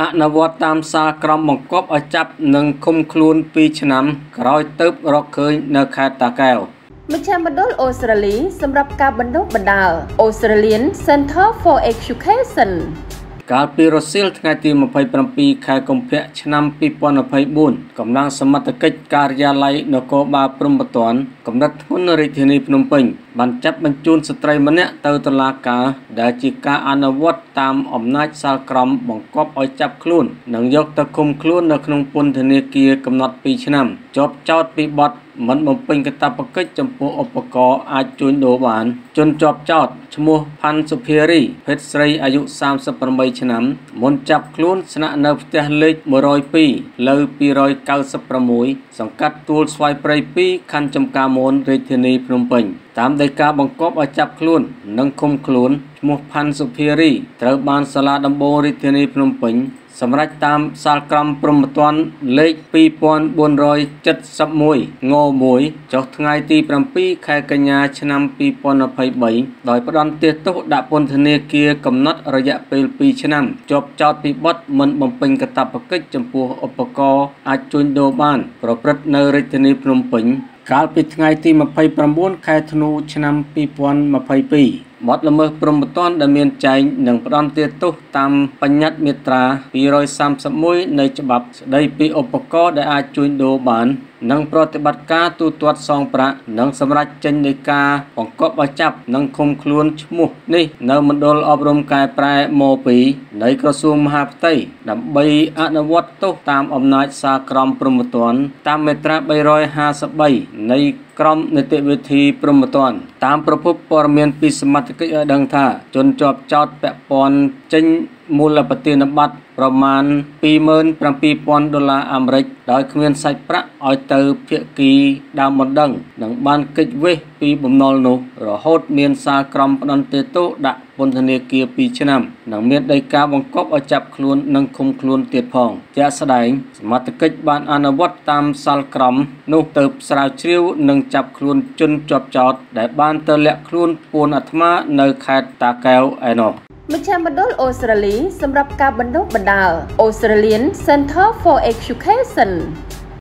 អនុវត្តតាមសារក្រមបង្គាប់ឲ្យចាប់និងឃុំខ្លួន2ឆ្នាំក្រោយទៅរកឃើញនៅខេត្តតាកែវមជ្ឈមណ្ឌលអូស្ត្រាលីសម្រាប់ការបណ្ដុះបណ្ដាល Australian Center for Education កាលពីរសៀលថ្ងៃទី27ខែកុម្ភៈឆ្នាំ2024កម្លាំងសមត្ថកិច្ចការិយាល័យនគរបាលព្រំប្រទានកម្រិតធ្ងន់រាជធានីភ្នំពេញបានចាប់បញ្ជូនស្ត្រីម្នាក់ទៅតុលាការដែលជាការអនុវត្តតាមអំណាចសាលក្រមបង្គាប់ឲ្យចាប់ខ្លួននិងយកទៅឃុំខ្លួននៅក្នុងពន្ធនាគារកំណត់2ឆ្នាំជាប់ចោទពីបទ មិនបំពេញកាតព្វកិច្ចចំពោះឧបករណ៍អាចជួញដូរបាន ជនជាប់ចោទឈ្មោះផាន់សុភារីភេទស្រីអាយុ38ឆ្នាំមុនចាប់ខ្លួនស្នាក់នៅផ្ទះលេខ102លើ296សង្កាត់ទួលស្វាយព្រៃ2ខណ្ឌចំការមនរាជធានីភ្នំពេញ តាមដីកាបង្គាប់ឲ្យចាប់ខ្លួន និងឃុំខ្លួនឈ្មោះផាន់សុភារីត្រូវបានសាលាដំបងរាជធានីភ្នំពេញសម្រាប់តាមសាលក្រមព្រំប្រទានលេខ2471ង1ចុះថ្ងៃទី7ខែកញ្ញា ឆ្នាំ2023ដោយផ្ដន្ទាទោសដាក់ពន្ធនាគារកំណត់រយៈពេល2ឆ្នាំជាប់ចោតពីបទមិនបំពេញកាតព្វកិច្ចចំពោះឧបករណ៍អាចជួញដូរបាន ប្រព្រឹត្តនៅរាជធានីភ្នំពេញ កាលពីថ្ងៃទី29ខែធ្នូឆ្នាំ2022 បទល្មើសព្រំប្រទានដែលមានចែងនិងផ្ដន្ទាទោសតាមបញ្ញត្តិមាត្រា231នៃច្បាប់ស្តីពីឧបករណ៍ដែលអាចជួញដូរបាននិងប្រតិបត្តិការទូទាត់សងប្រាក់និងសម្រាប់ចេញនៃការបង្កប់ឲ្យចាប់និងឃុំខ្លួនឈ្មោះនេះនៅមណ្ឌលអប់រំកែប្រែម៉2នៃក្រសួងមហាផ្ទៃដើម្បីអនុវត្តទោសតាមអំណាចសារក្រមព្រហ្មទណ្ឌតាមមាត្រា353នៃ ក្រមនីតិវិធីព្រហ្មទណ្ឌតាមប្រភពព័ត៌មានពីសមត្ថកិច្ចឲ្យដឹងថាជនជាប់ចោតពាក់ព័ន្ធចេញ មូលប្រតិបត្តិប្រមាណ27000ដុល្លារអាមេរិកដោយគ្មានសាច់ប្រាក់ឲ្យទៅភាគីដើមបណ្ដឹងនិងបានកិច្ចវេះពីបំណុលនោះរហូតមានសារក្រមផ្ដន្ទាទោសដាក់ពន្ធនាគារ2ឆ្នាំនិងមានដីកាបង្គាប់ឲ្យចាប់ខ្លួននិងឃុំខ្លួនទៀតផងជាក់ស្ដែងសមត្ថកិច្ចបានអនុវត្តតាមសាលក្រមនោះទៅស្រាវជ្រាវនិងចាប់ខ្លួនជនជាប់ចោតដែលបានទៅលាក់ខ្លួនពួនអាត្មានៅខេត្តតាកែវឯណោះ មជ្ឈមណ្ឌលអូស្ត្រាលីសម្រាប់ការបណ្ដុះបណ្ដាល Australian Center for Education